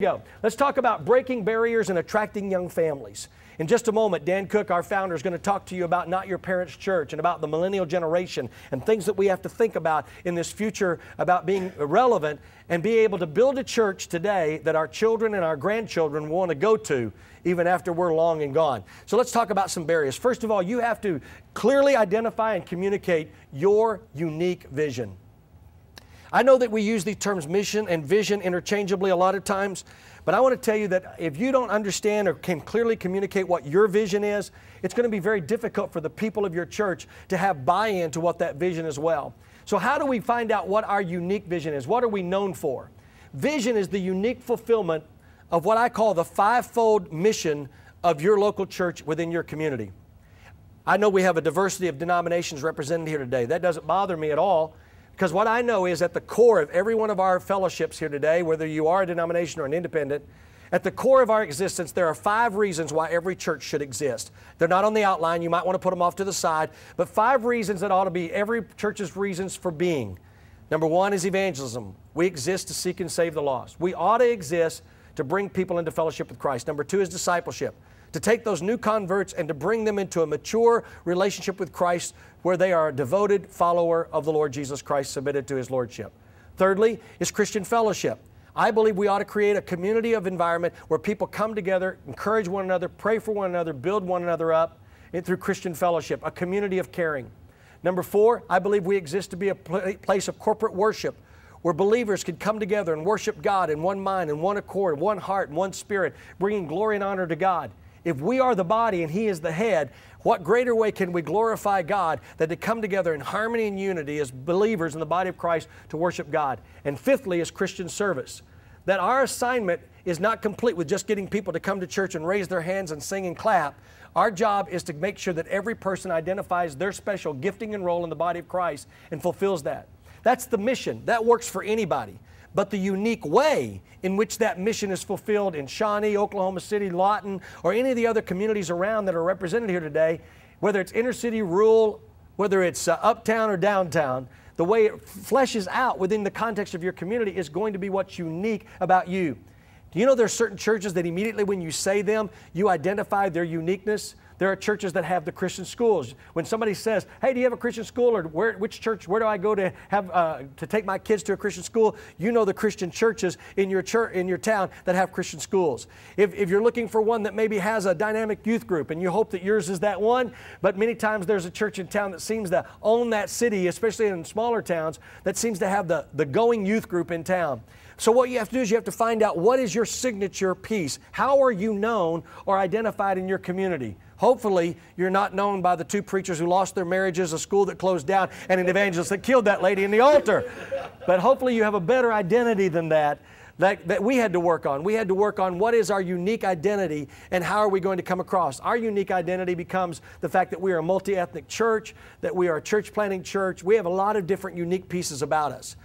go. Let's talk about breaking barriers and attracting young families. In just a moment, Dan Cook, our founder, is going to talk to you about Not Your Parents' Church and about the millennial generation and things that we have to think about in this future about being relevant and be able to build a church today that our children and our grandchildren want to go to even after we're long and gone. So let's talk about some barriers. First of all, you have to clearly identify and communicate your unique vision. I know that we use these terms mission and vision interchangeably a lot of times, but I want to tell you that if you don't understand or can clearly communicate what your vision is, it's going to be very difficult for the people of your church to have buy in to what that vision is well. So, how do we find out what our unique vision is? What are we known for? Vision is the unique fulfillment of what I call the fivefold mission of your local church within your community. I know we have a diversity of denominations represented here today. That doesn't bother me at all because what I know is at the core of every one of our fellowships here today, whether you are a denomination or an independent, at the core of our existence, there are five reasons why every church should exist. They're not on the outline. You might want to put them off to the side, but five reasons that ought to be every church's reasons for being. Number one is evangelism. We exist to seek and save the lost. We ought to exist to bring people into fellowship with Christ. Number two is discipleship to take those new converts and to bring them into a mature relationship with Christ where they are a devoted follower of the Lord Jesus Christ submitted to his lordship. Thirdly is Christian fellowship. I believe we ought to create a community of environment where people come together, encourage one another, pray for one another, build one another up through Christian fellowship, a community of caring. Number four, I believe we exist to be a place of corporate worship where believers can come together and worship God in one mind, in one accord, one heart, and one spirit, bringing glory and honor to God. If we are the body and He is the head, what greater way can we glorify God than to come together in harmony and unity as believers in the body of Christ to worship God? And fifthly, is Christian service. That our assignment is not complete with just getting people to come to church and raise their hands and sing and clap. Our job is to make sure that every person identifies their special gifting and role in the body of Christ and fulfills that. That's the mission. That works for anybody. But the unique way in which that mission is fulfilled in Shawnee, Oklahoma City, Lawton, or any of the other communities around that are represented here today, whether it's inner city, rural, whether it's uh, uptown or downtown, the way it fleshes out within the context of your community is going to be what's unique about you. Do you know there are certain churches that immediately when you say them, you identify their uniqueness? There are churches that have the Christian schools. When somebody says, "Hey, do you have a Christian school?" or "Where, which church? Where do I go to have uh, to take my kids to a Christian school?" You know the Christian churches in your church in your town that have Christian schools. If, if you're looking for one that maybe has a dynamic youth group, and you hope that yours is that one, but many times there's a church in town that seems to own that city, especially in smaller towns, that seems to have the the going youth group in town. So, what you have to do is you have to find out what is your signature piece. How are you known or identified in your community? Hopefully, you're not known by the two preachers who lost their marriages, a school that closed down, and an evangelist that killed that lady in the altar. But hopefully, you have a better identity than that. That, that we had to work on. We had to work on what is our unique identity and how are we going to come across. Our unique identity becomes the fact that we are a multi ethnic church, that we are a church planting church. We have a lot of different unique pieces about us.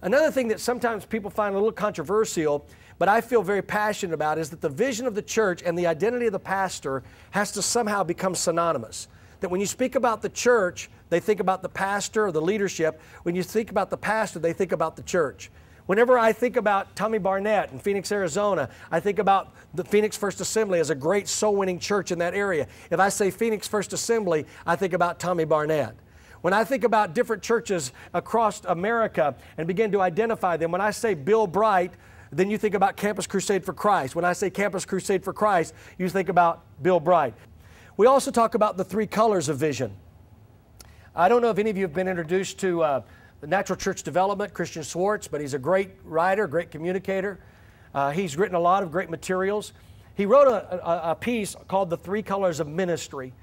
Another thing that sometimes people find a little controversial but I feel very passionate about is that the vision of the church and the identity of the pastor has to somehow become synonymous. That when you speak about the church, they think about the pastor or the leadership. When you think about the pastor, they think about the church. Whenever I think about Tommy Barnett in Phoenix, Arizona, I think about the Phoenix First Assembly as a great soul winning church in that area. If I say Phoenix First Assembly, I think about Tommy Barnett. When I think about different churches across America and begin to identify them, when I say Bill Bright, then you think about Campus Crusade for Christ. When I say Campus Crusade for Christ, you think about Bill Bright. We also talk about the three colors of vision. I don't know if any of you have been introduced to uh, the Natural Church Development, Christian Schwarz, but he's a great writer, great communicator. Uh, he's written a lot of great materials. He wrote a, a, a piece called The Three Colors of Ministry.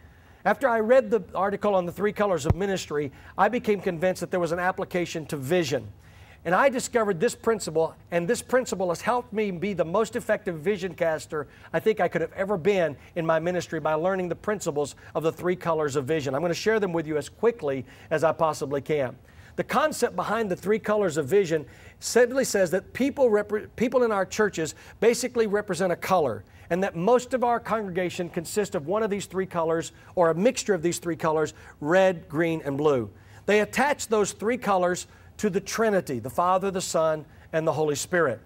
After I read the article on the three colors of ministry, I became convinced that there was an application to vision. And I discovered this principle, and this principle has helped me be the most effective vision caster I think I could have ever been in my ministry by learning the principles of the three colors of vision. I'm going to share them with you as quickly as I possibly can. The concept behind the three colors of vision simply says that people, people in our churches basically represent a color, and that most of our congregation consists of one of these three colors or a mixture of these three colors red, green, and blue. They attach those three colors to the Trinity, the Father, the Son, and the Holy Spirit.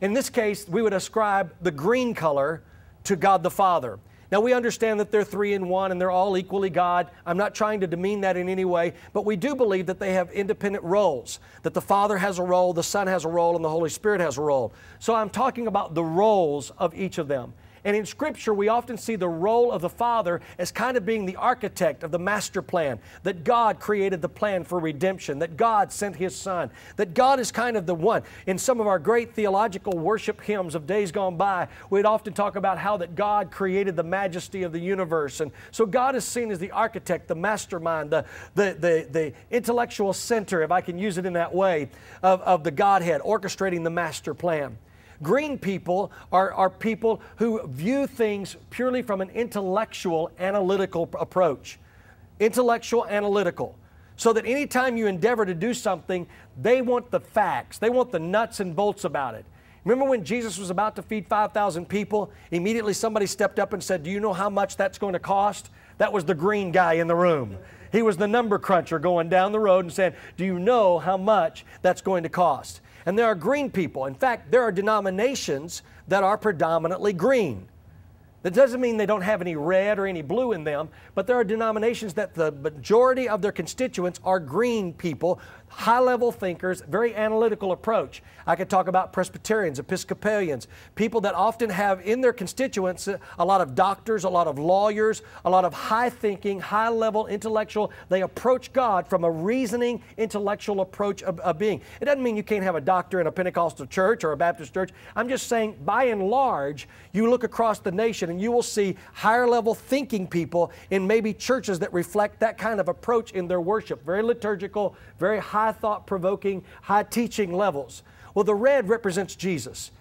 In this case, we would ascribe the green color to God the Father. Now, we understand that they're three in one and they're all equally God. I'm not trying to demean that in any way, but we do believe that they have independent roles, that the Father has a role, the Son has a role, and the Holy Spirit has a role. So I'm talking about the roles of each of them. And in Scripture, we often see the role of the Father as kind of being the architect of the master plan, that God created the plan for redemption, that God sent His Son, that God is kind of the one. In some of our great theological worship hymns of days gone by, we'd often talk about how that God created the majesty of the universe. And so God is seen as the architect, the mastermind, the, the, the, the intellectual center, if I can use it in that way, of, of the Godhead, orchestrating the master plan. Green people are, are people who view things purely from an intellectual, analytical approach. Intellectual, analytical. So that anytime you endeavor to do something, they want the facts, they want the nuts and bolts about it. Remember when Jesus was about to feed 5,000 people? Immediately somebody stepped up and said, Do you know how much that's going to cost? That was the green guy in the room. He was the number cruncher going down the road and saying, Do you know how much that's going to cost? And there are green people. In fact, there are denominations that are predominantly green. That doesn't mean they don't have any red or any blue in them, but there are denominations that the majority of their constituents are green people high level thinkers, very analytical approach. I could talk about Presbyterians, Episcopalians, people that often have in their constituents a lot of doctors, a lot of lawyers, a lot of high thinking, high level intellectual. They approach God from a reasoning, intellectual approach of, of being. It doesn't mean you can't have a doctor in a Pentecostal church or a Baptist church. I'm just saying, by and large, you look across the nation and you will see higher level thinking people in maybe churches that reflect that kind of approach in their worship. Very liturgical, very high thought provoking, high teaching levels. Well, the red represents Jesus.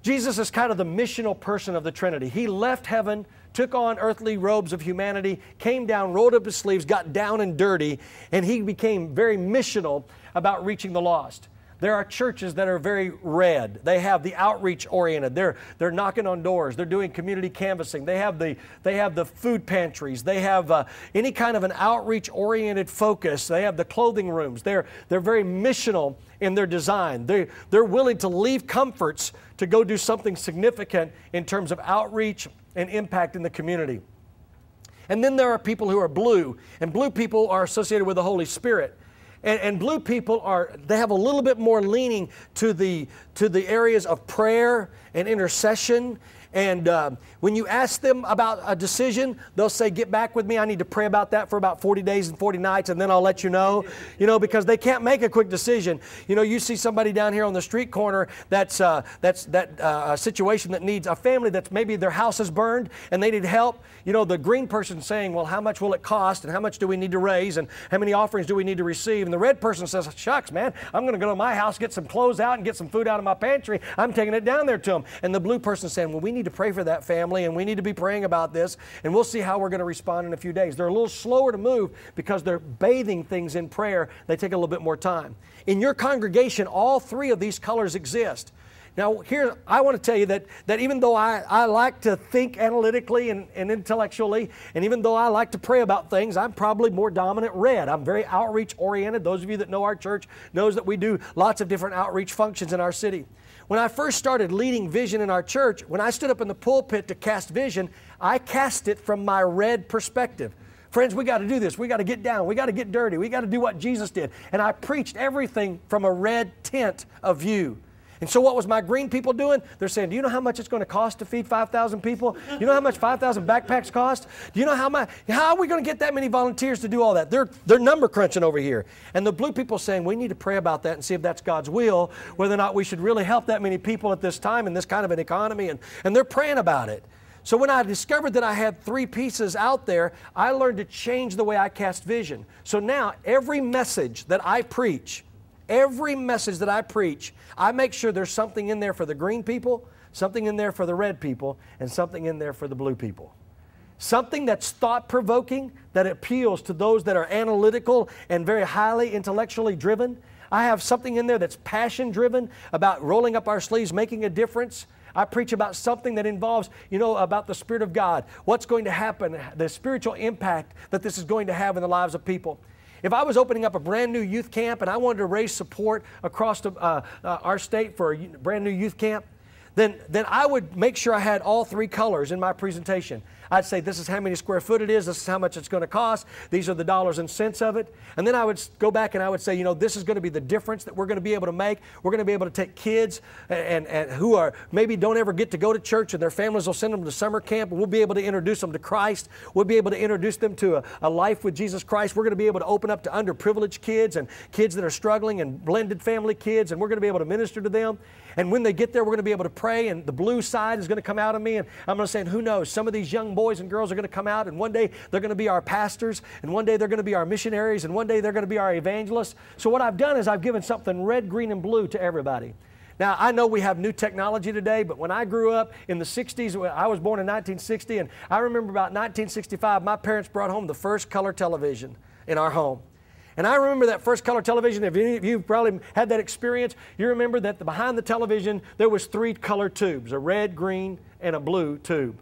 Jesus is kind of the missional person of the Trinity. He left heaven, took on earthly robes of humanity, came down, rolled up his sleeves, got down and dirty, and he became very missional about reaching the lost. There are churches that are very red. They have the outreach oriented. They're, they're knocking on doors. They're doing community canvassing. They have the, they have the food pantries. They have uh, any kind of an outreach oriented focus. They have the clothing rooms. They're, they're very missional in their design. They, they're willing to leave comforts to go do something significant in terms of outreach and impact in the community. And then there are people who are blue, and blue people are associated with the Holy Spirit. And, and, blue people are, they have a little bit more leaning to the, to the areas of prayer and intercession and uh, when you ask them about a decision, they'll say, Get back with me. I need to pray about that for about 40 days and 40 nights, and then I'll let you know. You know, because they can't make a quick decision. You know, you see somebody down here on the street corner that's, uh, that's that uh, a situation that needs a family that's maybe their house is burned and they need help. You know, the green person saying, Well, how much will it cost, and how much do we need to raise, and how many offerings do we need to receive? And the red person says, Shucks, man, I'm going to go to my house, get some clothes out, and get some food out of my pantry. I'm taking it down there to them. And the blue person saying, Well, we need need to pray for that family and we need to be praying about this and we'll see how we're going to respond in a few days. They're a little slower to move because they're bathing things in prayer. They take a little bit more time. In your congregation, all three of these colors exist. Now, here, I want to tell you that, that even though I, I like to think analytically and, and intellectually, and even though I like to pray about things, I'm probably more dominant red. I'm very outreach oriented. Those of you that know our church knows that we do lots of different outreach functions in our city. When I first started leading vision in our church, when I stood up in the pulpit to cast vision, I cast it from my red perspective. Friends, we got to do this. We got to get down. We got to get dirty. We got to do what Jesus did. And I preached everything from a red tint of view. And so, what was my green people doing? They're saying, Do you know how much it's going to cost to feed 5,000 people? Do you know how much 5,000 backpacks cost? Do you know how much? How are we going to get that many volunteers to do all that? They're, they're number crunching over here. And the blue people saying, We need to pray about that and see if that's God's will, whether or not we should really help that many people at this time in this kind of an economy. And, and they're praying about it. So when I discovered that I had three pieces out there, I learned to change the way I cast vision. So now every message that I preach, Every message that I preach, I make sure there's something in there for the green people, something in there for the red people, and something in there for the blue people. Something that's thought provoking, that appeals to those that are analytical and very highly intellectually driven. I have something in there that's passion driven about rolling up our sleeves, making a difference. I preach about something that involves, you know, about the Spirit of God, what's going to happen, the spiritual impact that this is going to have in the lives of people. If I was opening up a brand new youth camp and I wanted to raise support across the, uh, uh, our state for a brand new youth camp, then, then I would make sure I had all three colors in my presentation. I'd say, this is how many square foot it is, this is how much it's going to cost, these are the dollars and cents of it. And then I would go back and I would say, you know, this is going to be the difference that we're going to be able to make. We're going to be able to take kids and, and, who are maybe don't ever get to go to church and their families will send them to summer camp we'll be able to introduce them to Christ. We'll be able to introduce them to a, a life with Jesus Christ. We're going to be able to open up to underprivileged kids and kids that are struggling and blended family kids and we're going to be able to minister to them. And when they get there, we're going to be able to pray, and the blue side is going to come out of me. And I'm going to say, who knows? Some of these young boys and girls are going to come out, and one day they're going to be our pastors, and one day they're going to be our missionaries, and one day they're going to be our evangelists. So, what I've done is I've given something red, green, and blue to everybody. Now, I know we have new technology today, but when I grew up in the 60s, I was born in 1960, and I remember about 1965, my parents brought home the first color television in our home. And I remember that first color television. If any of you probably had that experience, you remember that behind the television there was three color tubes, a red, green, and a blue tube.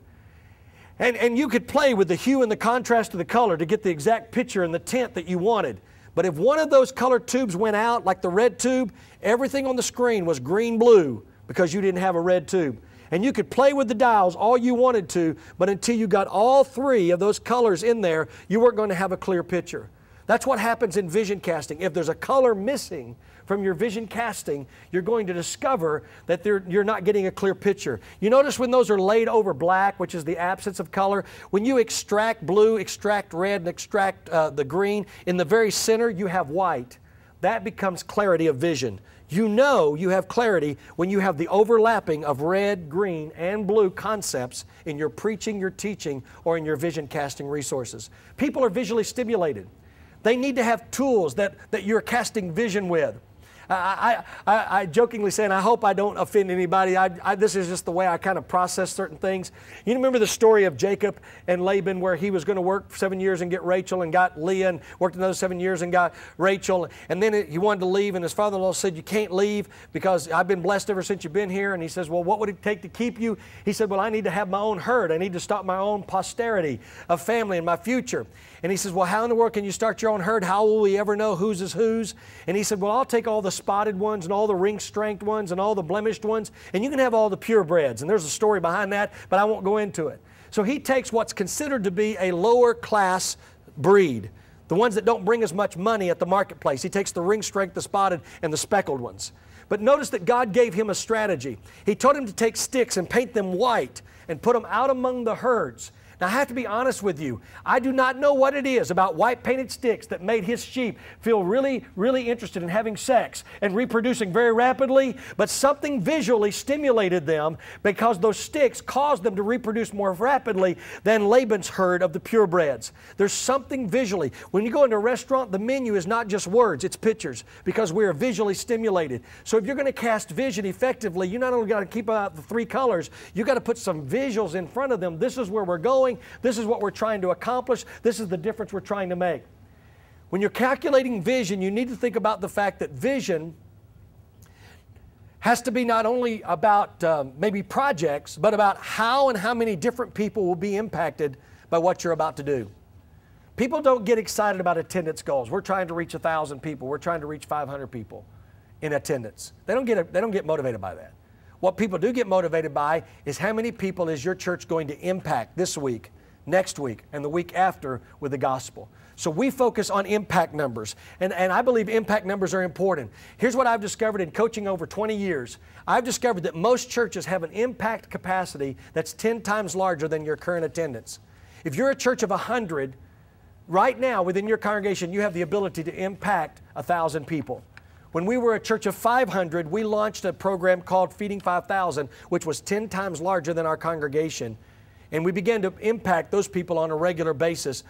And, and you could play with the hue and the contrast of the color to get the exact picture and the tint that you wanted. But if one of those color tubes went out, like the red tube, everything on the screen was green blue because you didn't have a red tube. And you could play with the dials all you wanted to, but until you got all three of those colors in there, you weren't going to have a clear picture. That's what happens in vision casting. If there's a color missing from your vision casting, you're going to discover that you're not getting a clear picture. You notice when those are laid over black, which is the absence of color, when you extract blue, extract red, and extract uh, the green, in the very center you have white. That becomes clarity of vision. You know you have clarity when you have the overlapping of red, green, and blue concepts in your preaching, your teaching, or in your vision casting resources. People are visually stimulated. They need to have tools that, that you're casting vision with. I, I, I, jokingly say, and I hope I don't offend anybody, I, I, this is just the way I kind of process certain things. You remember the story of Jacob and Laban where he was going to work seven years and get Rachel and got Leah and worked another seven years and got Rachel. And then he wanted to leave and his father-in-law said, you can't leave because I've been blessed ever since you've been here. And he says, well, what would it take to keep you? He said, well, I need to have my own herd. I need to start my own posterity of family and my future. And he says, Well, how in the world can you start your own herd? How will we ever know whose is whose? And he said, Well, I'll take all the spotted ones and all the ring-streaked ones and all the blemished ones, and you can have all the purebreds. And there's a story behind that, but I won't go into it. So he takes what's considered to be a lower class breed, the ones that don't bring as much money at the marketplace. He takes the ring-streaked, the spotted, and the speckled ones. But notice that God gave him a strategy. He told him to take sticks and paint them white and put them out among the herds. Now, I have to be honest with you. I do not know what it is about white painted sticks that made his sheep feel really, really interested in having sex and reproducing very rapidly, but something visually stimulated them because those sticks caused them to reproduce more rapidly than Laban's herd of the purebreds. There's something visually. When you go into a restaurant, the menu is not just words, it's pictures because we are visually stimulated. So if you're going to cast vision effectively, you not only got to keep out the three colors, you got to put some visuals in front of them. This is where we're going going. This is what we're trying to accomplish. This is the difference we're trying to make. When you're calculating vision, you need to think about the fact that vision has to be not only about um, maybe projects, but about how and how many different people will be impacted by what you're about to do. People don't get excited about attendance goals. We're trying to reach 1,000 people. We're trying to reach 500 people in attendance. They don't get, they don't get motivated by that. What people do get motivated by is how many people is your church going to impact this week, next week, and the week after with the gospel. So we focus on impact numbers, and, and I believe impact numbers are important. Here's what I've discovered in coaching over 20 years I've discovered that most churches have an impact capacity that's 10 times larger than your current attendance. If you're a church of 100, right now within your congregation, you have the ability to impact 1,000 people. When we were a church of 500, we launched a program called Feeding 5,000, which was 10 times larger than our congregation. And we began to impact those people on a regular basis.